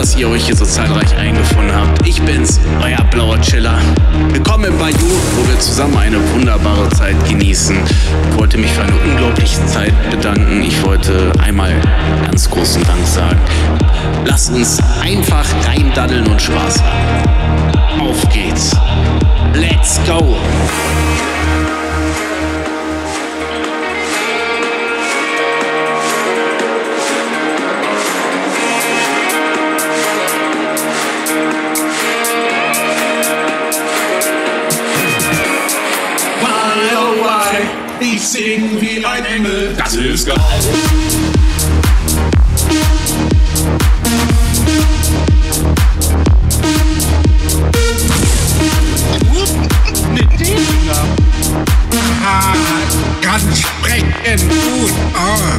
dass ihr euch hier so zahlreich eingefunden habt. Ich bin's, euer blauer Chiller. Willkommen im Bayou, wo wir zusammen eine wunderbare Zeit genießen. Ich wollte mich für eine unglaubliche Zeit bedanken. Ich wollte einmal ganz großen Dank sagen. Lasst uns einfach reindaddeln und Spaß haben. Ich sing wie ein Engel, das ist geil. Ganz sprechend gut. Ah.